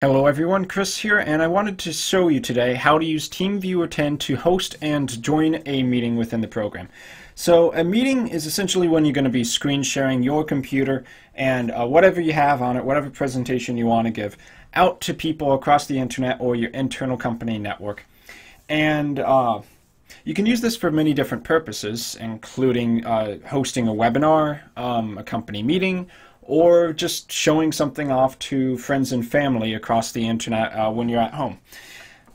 Hello everyone, Chris here, and I wanted to show you today how to use TeamViewer 10 to host and join a meeting within the program. So a meeting is essentially when you're going to be screen sharing your computer and uh, whatever you have on it, whatever presentation you want to give, out to people across the internet or your internal company network. And uh, you can use this for many different purposes, including uh, hosting a webinar, um, a company meeting, or just showing something off to friends and family across the internet uh, when you're at home.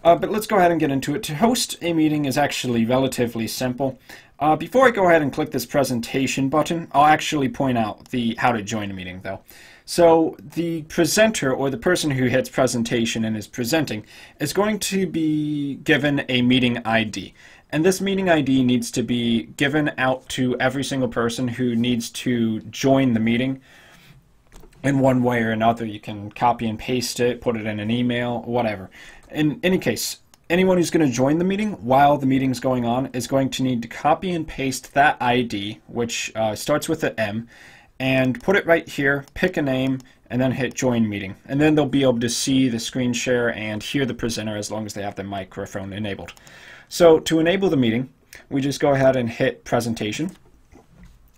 Uh, but let's go ahead and get into it. To host a meeting is actually relatively simple. Uh, before I go ahead and click this presentation button, I'll actually point out the how to join a meeting though. So the presenter or the person who hits presentation and is presenting is going to be given a meeting ID. And this meeting ID needs to be given out to every single person who needs to join the meeting in one way or another. You can copy and paste it, put it in an email, whatever. In any case, anyone who's going to join the meeting while the meeting's going on is going to need to copy and paste that ID, which uh, starts with an M, and put it right here, pick a name, and then hit join meeting. And then they'll be able to see the screen share and hear the presenter as long as they have their microphone enabled. So to enable the meeting, we just go ahead and hit presentation.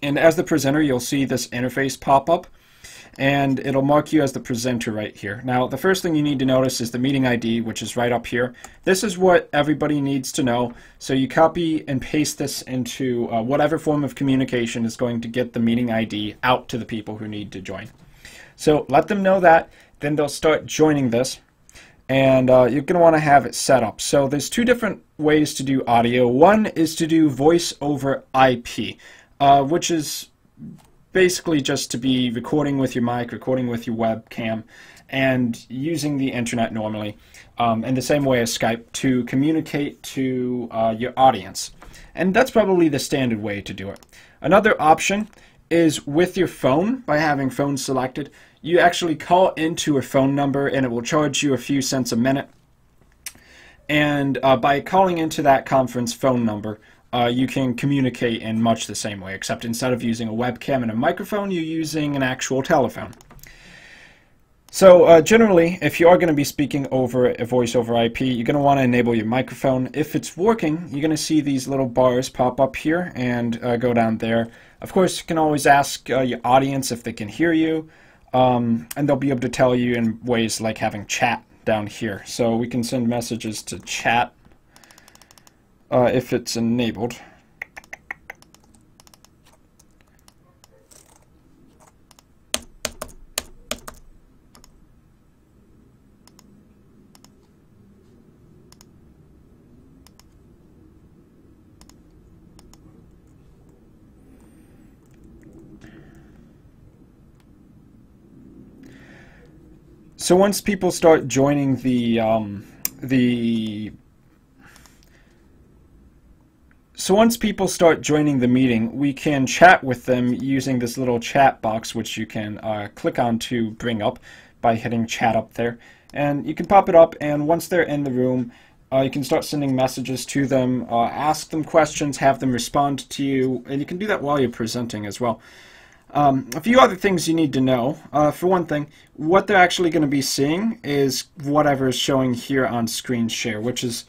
And as the presenter, you'll see this interface pop up and it'll mark you as the presenter right here. Now, the first thing you need to notice is the meeting ID, which is right up here. This is what everybody needs to know. So you copy and paste this into uh, whatever form of communication is going to get the meeting ID out to the people who need to join. So let them know that, then they'll start joining this. And uh, you're going to want to have it set up. So there's two different ways to do audio. One is to do voice over IP, uh, which is basically just to be recording with your mic, recording with your webcam, and using the internet normally um, in the same way as Skype to communicate to uh, your audience. And that's probably the standard way to do it. Another option is with your phone, by having phone selected, you actually call into a phone number and it will charge you a few cents a minute. And uh, by calling into that conference phone number, uh, you can communicate in much the same way, except instead of using a webcam and a microphone, you're using an actual telephone. So uh, generally, if you are going to be speaking over a voice over IP, you're going to want to enable your microphone. If it's working, you're going to see these little bars pop up here and uh, go down there. Of course, you can always ask uh, your audience if they can hear you, um, and they'll be able to tell you in ways like having chat down here. So we can send messages to chat uh, if it's enabled. So once people start joining the um, the so once people start joining the meeting, we can chat with them using this little chat box, which you can uh, click on to bring up by hitting chat up there. And you can pop it up, and once they're in the room, uh, you can start sending messages to them, uh, ask them questions, have them respond to you, and you can do that while you're presenting as well. Um, a few other things you need to know. Uh, for one thing, what they're actually going to be seeing is whatever is showing here on screen share, which is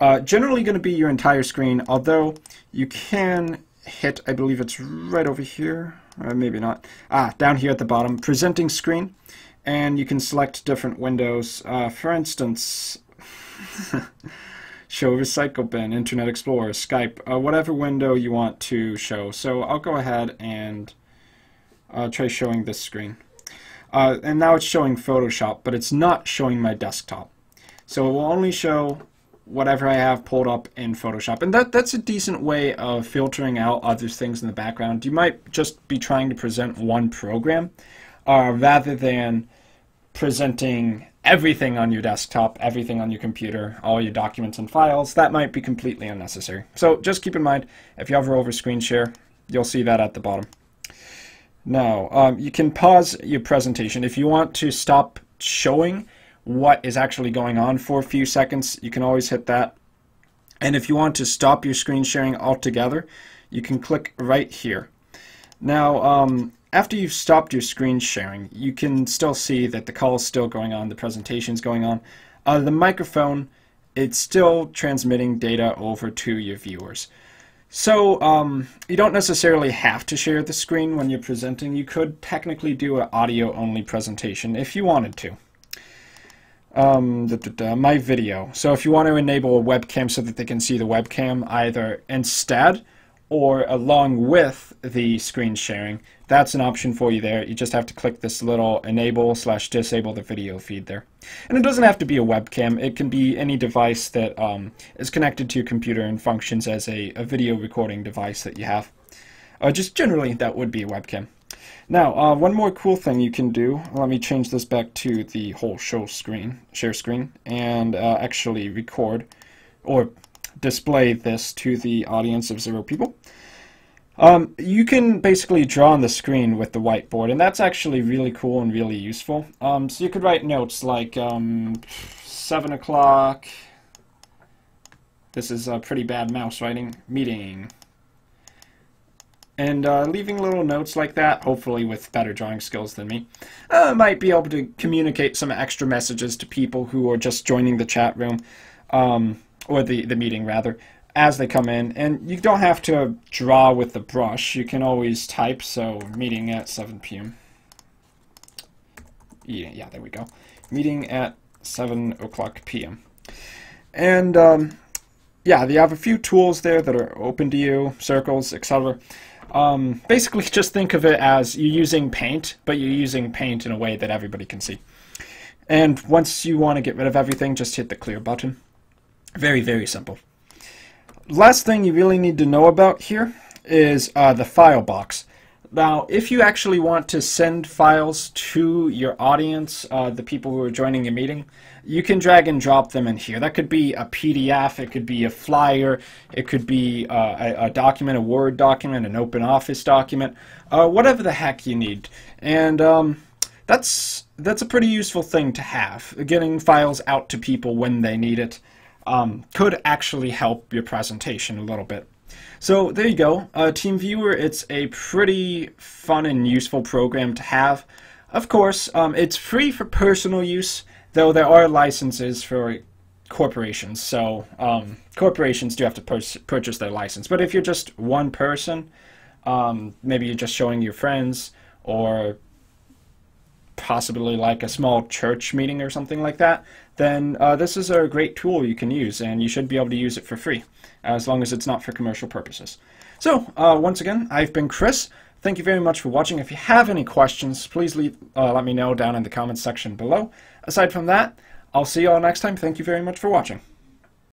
uh, generally going to be your entire screen, although you can hit, I believe it's right over here, or maybe not, ah, down here at the bottom, presenting screen, and you can select different windows. Uh, for instance, show Recycle Bin, Internet Explorer, Skype, uh, whatever window you want to show. So I'll go ahead and uh, try showing this screen. Uh, and now it's showing Photoshop, but it's not showing my desktop. So it will only show whatever I have pulled up in Photoshop. And that, that's a decent way of filtering out other things in the background. You might just be trying to present one program uh, rather than presenting everything on your desktop, everything on your computer, all your documents and files. That might be completely unnecessary. So just keep in mind, if you hover over screen share, you'll see that at the bottom. Now, um, you can pause your presentation. If you want to stop showing what is actually going on for a few seconds, you can always hit that. And if you want to stop your screen sharing altogether, you can click right here. Now, um, after you've stopped your screen sharing, you can still see that the call is still going on, the presentation is going on. Uh, the microphone, it's still transmitting data over to your viewers. So um, you don't necessarily have to share the screen when you're presenting. You could technically do an audio-only presentation if you wanted to. Um, da, da, da, my video. So if you want to enable a webcam so that they can see the webcam either instead or along with the screen sharing, that's an option for you there. You just have to click this little enable slash disable the video feed there. And it doesn't have to be a webcam. It can be any device that um, is connected to your computer and functions as a, a video recording device that you have. Uh, just generally, that would be a webcam. Now, uh, one more cool thing you can do, let me change this back to the whole show screen, share screen, and uh, actually record, or display this to the audience of zero people. Um, you can basically draw on the screen with the whiteboard, and that's actually really cool and really useful. Um, so you could write notes like um, 7 o'clock, this is a pretty bad mouse writing, meeting. And uh, leaving little notes like that, hopefully with better drawing skills than me, uh, might be able to communicate some extra messages to people who are just joining the chat room. Um, or the, the meeting rather, as they come in. And you don't have to draw with the brush. You can always type, so meeting at 7 p.m. Yeah, yeah, there we go. Meeting at 7 o'clock p.m. And um, yeah, you have a few tools there that are open to you, circles, etc. Um, basically, just think of it as you're using paint, but you're using paint in a way that everybody can see. And once you want to get rid of everything, just hit the clear button. Very, very simple. Last thing you really need to know about here is uh, the file box. Now, if you actually want to send files to your audience, uh, the people who are joining your meeting, you can drag and drop them in here. That could be a PDF, it could be a flyer, it could be uh, a, a, document, a Word document, an Open Office document, uh, whatever the heck you need. And um, that's that's a pretty useful thing to have, getting files out to people when they need it um, could actually help your presentation a little bit. So there you go. Uh, TeamViewer, it's a pretty fun and useful program to have. Of course, um, it's free for personal use, though there are licenses for corporations. So um, corporations do have to purchase their license. But if you're just one person, um, maybe you're just showing your friends or possibly like a small church meeting or something like that, then uh, this is a great tool you can use, and you should be able to use it for free, as long as it's not for commercial purposes. So, uh, once again, I've been Chris. Thank you very much for watching. If you have any questions, please leave, uh, let me know down in the comments section below. Aside from that, I'll see you all next time. Thank you very much for watching.